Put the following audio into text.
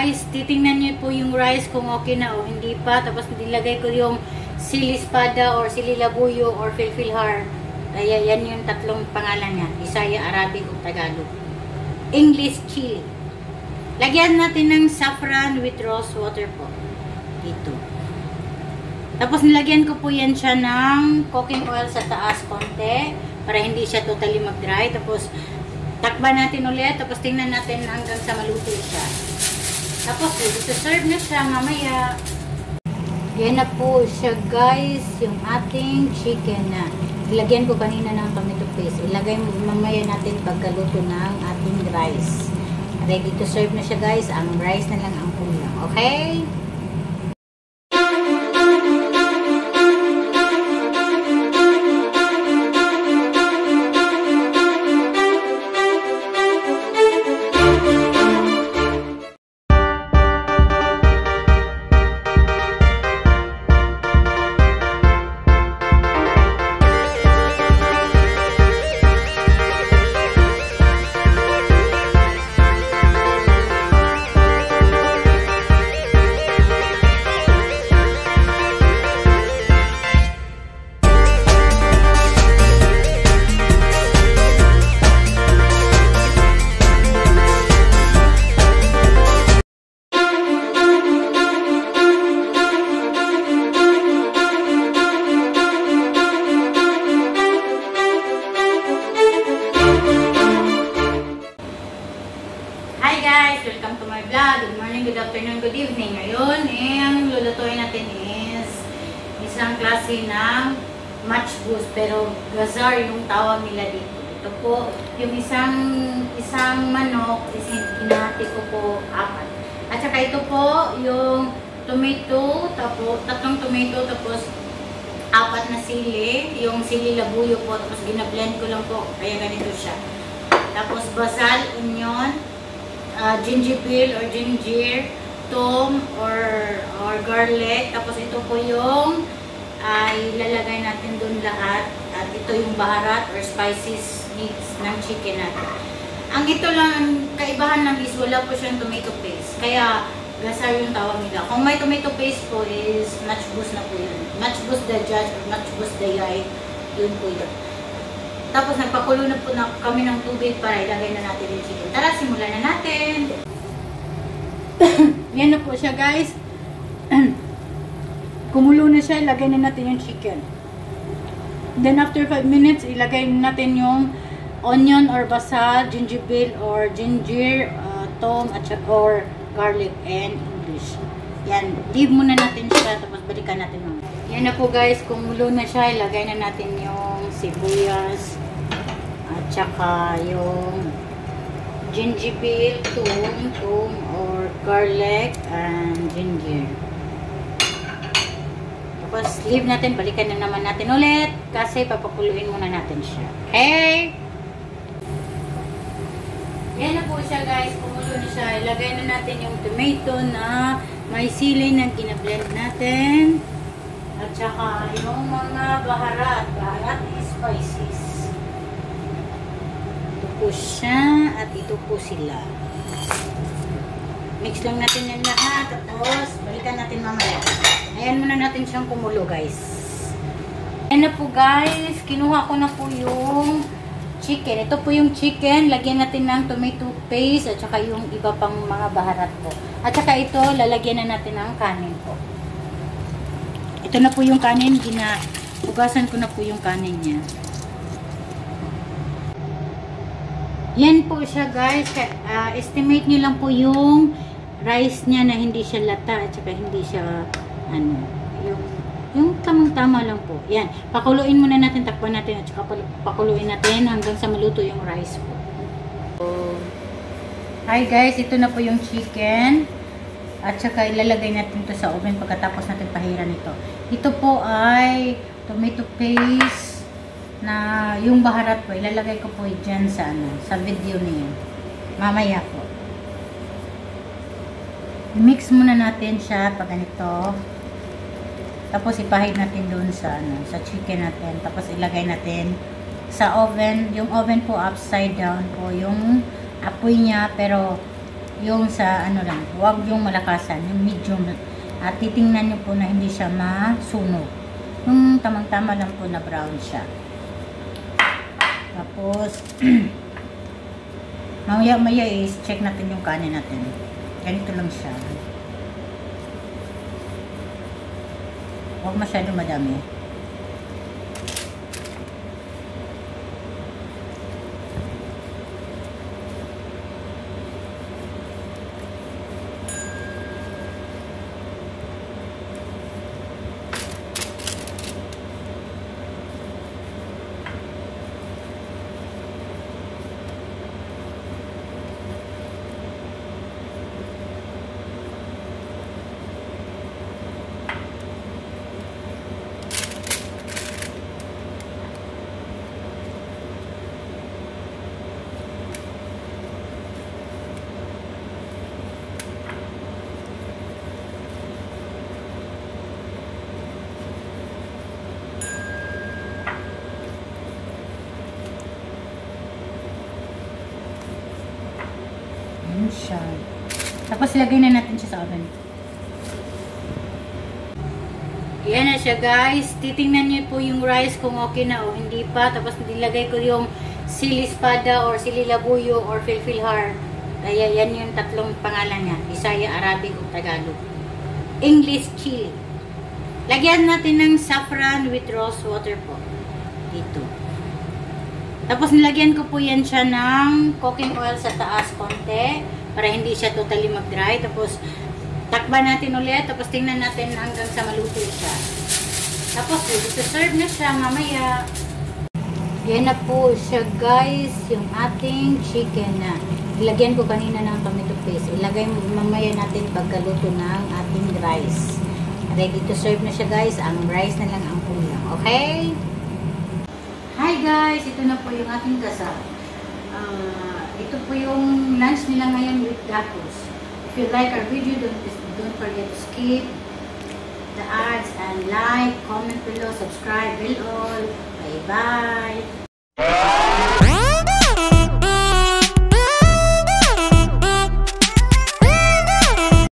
guys, titingnan niyo po yung rice kung okay na o hindi pa. Tapos nilagay ko yung sili espada or sili labuyo or filfilhar. Kaya yan yung tatlong pangalan niya. Isaya, Arabic o Tagalog. English chili. Lagyan natin ng saffron with rose water po. Dito. Tapos nilagyan ko po yan siya ng cooking oil sa taas konti para hindi siya totally mag-dry. Tapos takban natin ulit. Tapos tingnan natin hanggang sa maluto siya. Tapos ready to serve na siya mamaya. Yan na po siya guys, yung ating chicken na. Ilagyan ko kanina ng tomato paste. Ilagay mo mamaya natin pagkaluto ng ating rice. Ready to serve na siya guys. Ang rice na lang ang kulang. Okay? Afternoon, good evening. Ngayon, eh, ang lulutuin natin is isang klase ng match boost pero gazar yung tawag nila dito. Ito po, yung isang isang manok is hinati ko po apat. At saka ito po, yung tomato, tapos tatlong tomato, tapos apat na sili, yung sili labuyo po, tapos ginablend ko lang po, kaya ganito siya. Tapos basal, onion, uh, gingerbread or ginger, tom or or garlic. Tapos ito po yung uh, ilalagay natin doon lahat. At ito yung baharat or spices mix ng chicken natin. Ang ito lang, ang kaibahan lang is wala po siyang tomato paste. Kaya gasar yung tawag nila. Kung may tomato paste po is match boost na po yun. Match boost the judge or match boost the guy. Yun po yun. Tapos nagpakulo na po na kami ng tubig para ilagay na natin yung chicken. Tara, simulan na natin. Yan na po siya guys. Kumulo na siya, ilagay na natin yung chicken. Then after 5 minutes, ilagay na natin yung onion or basal, gingerbread or ginger, uh, tom, at or garlic and English. Yan, leave muna natin siya tapos balikan natin. Yan na po guys, kumulo na siya, ilagay na natin yung sibuyas at saka yung gingerbread, tom, tom or garlic and ginger. Tapos leave natin, balikan na naman natin ulit kasi papakuluin muna natin siya. Okay? Yan na po siya guys, kumulo na siya. Ilagay na natin yung tomato na may sili na ginablend natin. At saka yung mga baharat. Baharat spices. Ito po siya at ito po sila. Mix lang natin yan lahat. Tapos balikan natin mamaya. Ayan muna natin siyang kumulo guys. Ayan na po guys. Kinuha ko na po yung chicken. Ito po yung chicken. Lagyan natin ng tomato paste at saka yung iba pang mga baharat po. At saka ito, lalagyan na natin ng kanin po. Ito na po yung kanin. Gina, ugasan ko na po yung kanin niya. Yan po siya guys. Uh, estimate nyo lang po yung rice niya na hindi siya lata at saka hindi siya ano, yung yung tamang-tama lang po. Yan. Pakuluin muna natin, takpan natin at saka pakuluin natin hanggang sa maluto yung rice po. Hi guys, ito na po yung chicken. At saka ilalagay natin to sa oven pagkatapos natin pahiran ito. Ito po ay tomato paste na yung baharat po. Ilalagay ko po dyan sa, ano, sa video niyo. Mamaya po. Mix muna natin siya pag ganito. Tapos ipahid natin doon sa ano, sa chicken natin. Tapos ilagay natin sa oven. Yung oven po upside down po yung apoy niya pero Yung sa ano lang, huwag yung malakasan, yung medium. At titingnan nyo po na hindi siya masunog. Yung tamang-tama lang po na brown siya. Tapos, mamaya-maya is check natin yung kanin natin. Ganito lang siya. Huwag masyado madami. Ayan siya. Tapos lagay na natin siya sa oven. Yan na siya guys. Titingnan niyo po yung rice kung okay na o hindi pa. Tapos nilagay ko yung sili espada or sili labuyo or filfilhar. Kaya yan yung tatlong pangalan niya. Bisaya, Arabic o Tagalog. English chili. Lagyan natin ng saffron with rose water po. Dito. Tapos nilagyan ko po yan siya ng cooking oil sa taas konti para hindi siya totally mag-dry. Tapos takban natin ulit. Tapos tingnan natin hanggang sa maluto siya. Tapos ready to serve na siya mamaya. Yan na po siya guys, yung ating chicken na ilagyan ko kanina ng tomato paste. Ilagay mo mamaya natin pagkaluto ng ating rice. Ready to serve na siya guys. Ang rice na lang ang kulang. Okay? Hi guys! Ito na po yung ating dasal. Uh, ito po yung lunch nila ngayon with Dapos. If you like our video, don't, don't forget to skip the ads and like, comment below, subscribe, bell all. Bye-bye!